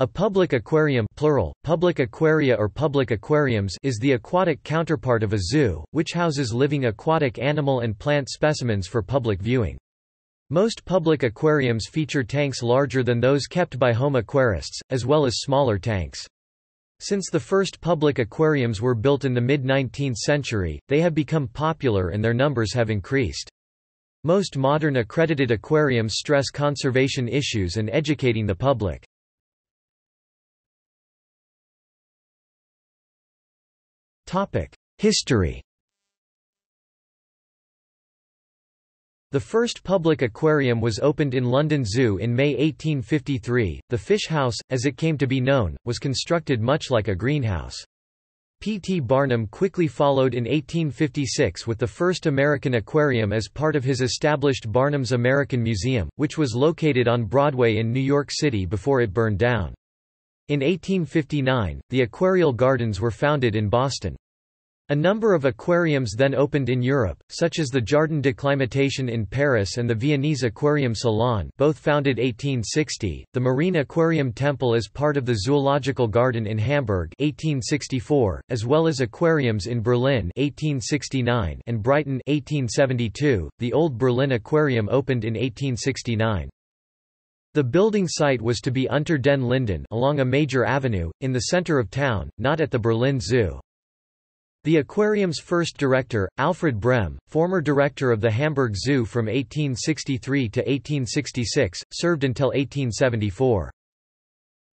A public aquarium plural, public aquaria or public aquariums is the aquatic counterpart of a zoo, which houses living aquatic animal and plant specimens for public viewing. Most public aquariums feature tanks larger than those kept by home aquarists, as well as smaller tanks. Since the first public aquariums were built in the mid-19th century, they have become popular and their numbers have increased. Most modern accredited aquariums stress conservation issues and educating the public. History The first public aquarium was opened in London Zoo in May 1853. The fish house, as it came to be known, was constructed much like a greenhouse. P. T. Barnum quickly followed in 1856 with the first American aquarium as part of his established Barnum's American Museum, which was located on Broadway in New York City before it burned down. In 1859, the Aquarial Gardens were founded in Boston. A number of aquariums then opened in Europe, such as the Jardin d'Acclimatation in Paris and the Viennese Aquarium Salon both founded 1860, the Marine Aquarium Temple as part of the Zoological Garden in Hamburg 1864, as well as aquariums in Berlin 1869 and Brighton 1872. .The Old Berlin Aquarium opened in 1869. The building site was to be Unter den Linden along a major avenue, in the center of town, not at the Berlin Zoo. The aquarium's first director, Alfred Brehm, former director of the Hamburg Zoo from 1863 to 1866, served until 1874.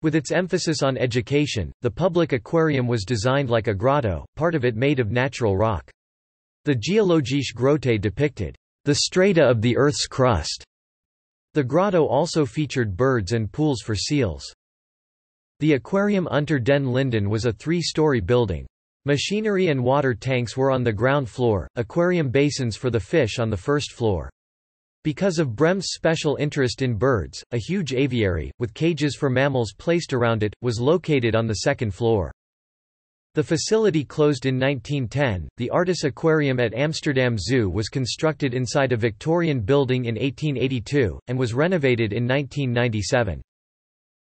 With its emphasis on education, the public aquarium was designed like a grotto, part of it made of natural rock. The Geologische Grotte depicted the strata of the Earth's crust. The grotto also featured birds and pools for seals. The aquarium Unter den Linden was a three-story building. Machinery and water tanks were on the ground floor, aquarium basins for the fish on the first floor. Because of Brehm's special interest in birds, a huge aviary, with cages for mammals placed around it, was located on the second floor. The facility closed in 1910. The Artis Aquarium at Amsterdam Zoo was constructed inside a Victorian building in 1882, and was renovated in 1997.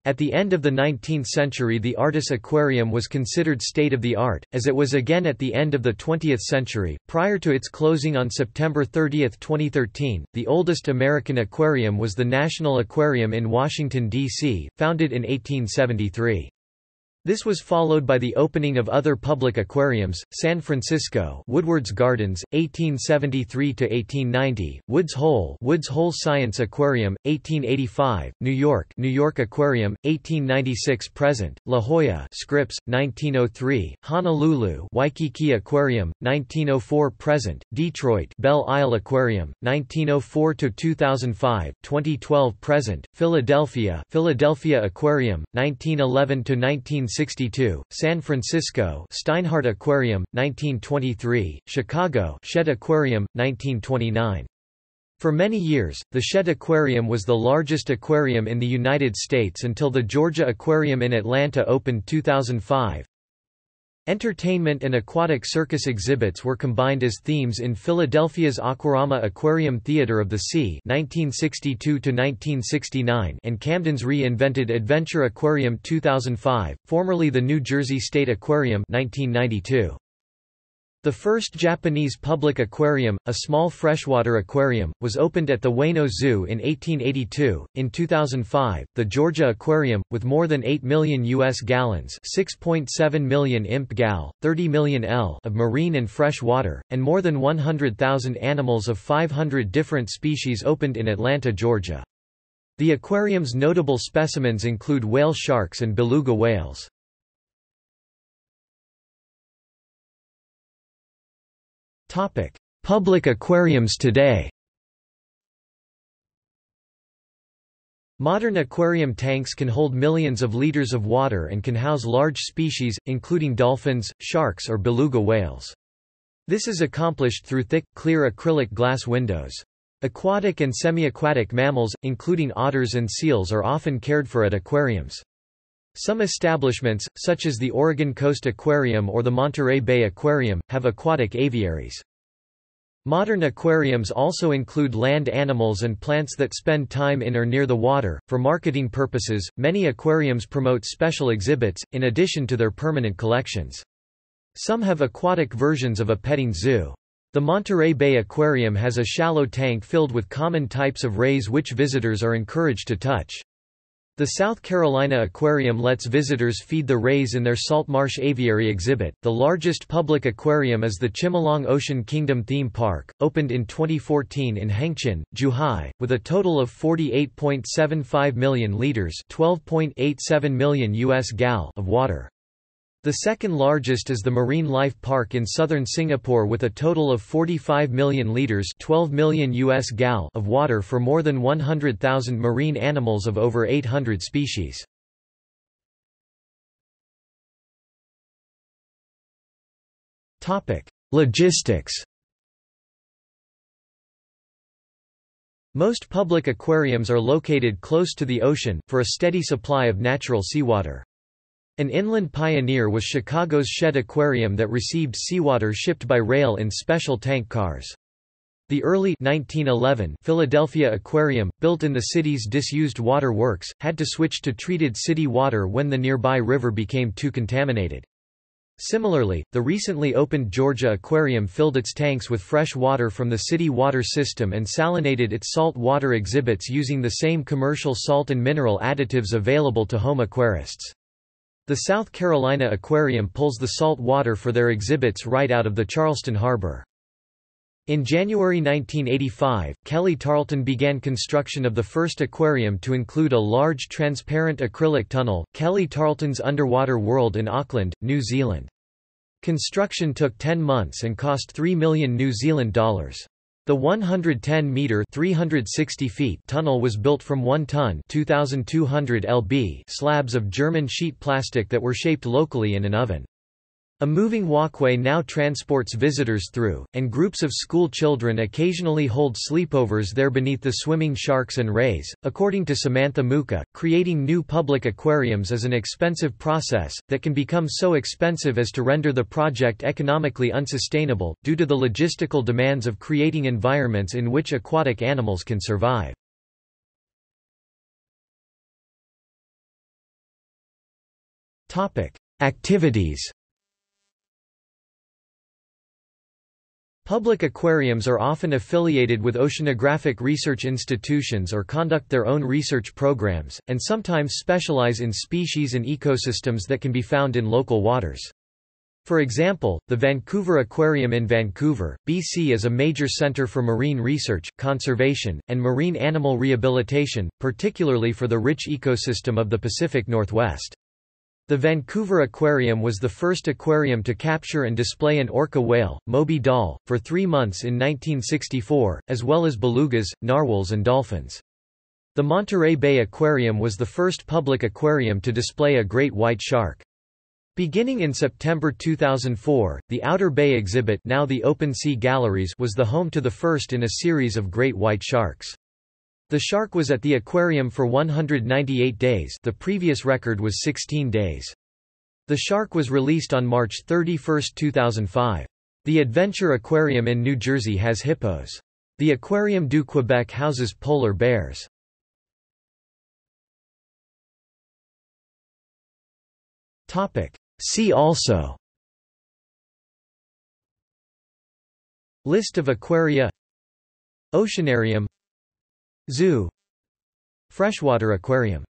At the end of the 19th century the Artis Aquarium was considered state-of-the-art, as it was again at the end of the 20th century. Prior to its closing on September 30, 2013, the oldest American aquarium was the National Aquarium in Washington, D.C., founded in 1873. This was followed by the opening of other public aquariums, San Francisco Woodward's Gardens, 1873–1890, Woods Hole Woods Hole Science Aquarium, 1885, New York New York Aquarium, 1896–present, La Jolla Scripps, 1903, Honolulu Waikiki Aquarium, 1904–present, Detroit Belle Isle Aquarium, 1904–2005, 2012–present, Philadelphia Philadelphia Aquarium, 1911–19 1962, San Francisco Steinhardt Aquarium, 1923, Chicago Shedd Aquarium, 1929. For many years, the Shedd Aquarium was the largest aquarium in the United States until the Georgia Aquarium in Atlanta opened 2005. Entertainment and aquatic circus exhibits were combined as themes in Philadelphia's Aquarama Aquarium Theater of the Sea (1962–1969) and Camden's reinvented Adventure Aquarium 2005, formerly the New Jersey State Aquarium (1992). The first Japanese public aquarium, a small freshwater aquarium, was opened at the Ueno Zoo in 1882. In 2005, the Georgia Aquarium, with more than 8 million U.S. gallons 6.7 million imp gal, 30 million L of marine and fresh water, and more than 100,000 animals of 500 different species opened in Atlanta, Georgia. The aquarium's notable specimens include whale sharks and beluga whales. Public aquariums today Modern aquarium tanks can hold millions of liters of water and can house large species, including dolphins, sharks or beluga whales. This is accomplished through thick, clear acrylic glass windows. Aquatic and semi-aquatic mammals, including otters and seals are often cared for at aquariums. Some establishments, such as the Oregon Coast Aquarium or the Monterey Bay Aquarium, have aquatic aviaries. Modern aquariums also include land animals and plants that spend time in or near the water. For marketing purposes, many aquariums promote special exhibits, in addition to their permanent collections. Some have aquatic versions of a petting zoo. The Monterey Bay Aquarium has a shallow tank filled with common types of rays which visitors are encouraged to touch. The South Carolina Aquarium lets visitors feed the rays in their saltmarsh aviary exhibit. The largest public aquarium is the Chimelong Ocean Kingdom Theme Park, opened in 2014 in Hengqin, Zhuhai, with a total of 48.75 million liters, 12.87 million US gal of water. The second largest is the Marine Life Park in southern Singapore with a total of 45 million litres 12 million US gal of water for more than 100,000 marine animals of over 800 species. Logistics Most public aquariums are located close to the ocean, for a steady supply of natural seawater. An inland pioneer was Chicago's Shedd Aquarium that received seawater shipped by rail in special tank cars. The early 1911 Philadelphia Aquarium, built in the city's disused water works, had to switch to treated city water when the nearby river became too contaminated. Similarly, the recently opened Georgia Aquarium filled its tanks with fresh water from the city water system and salinated its salt water exhibits using the same commercial salt and mineral additives available to home aquarists. The South Carolina Aquarium pulls the salt water for their exhibits right out of the Charleston Harbor. In January 1985, Kelly Tarleton began construction of the first aquarium to include a large transparent acrylic tunnel, Kelly Tarleton's Underwater World in Auckland, New Zealand. Construction took 10 months and cost 3 million New Zealand dollars. The 110-meter (360 feet) tunnel was built from 1-ton (2,200 lb) slabs of German sheet plastic that were shaped locally in an oven. A moving walkway now transports visitors through, and groups of school children occasionally hold sleepovers there beneath the swimming sharks and rays. According to Samantha Muka, creating new public aquariums is an expensive process, that can become so expensive as to render the project economically unsustainable, due to the logistical demands of creating environments in which aquatic animals can survive. Activities Public aquariums are often affiliated with oceanographic research institutions or conduct their own research programs, and sometimes specialize in species and ecosystems that can be found in local waters. For example, the Vancouver Aquarium in Vancouver, BC is a major centre for marine research, conservation, and marine animal rehabilitation, particularly for the rich ecosystem of the Pacific Northwest. The Vancouver Aquarium was the first aquarium to capture and display an orca whale, Moby Doll, for three months in 1964, as well as belugas, narwhals and dolphins. The Monterey Bay Aquarium was the first public aquarium to display a great white shark. Beginning in September 2004, the Outer Bay exhibit now the Open Sea Galleries was the home to the first in a series of great white sharks. The shark was at the aquarium for 198 days the previous record was 16 days. The shark was released on March 31, 2005. The Adventure Aquarium in New Jersey has hippos. The Aquarium du Québec houses polar bears. See also List of aquaria Oceanarium Zoo. Freshwater aquarium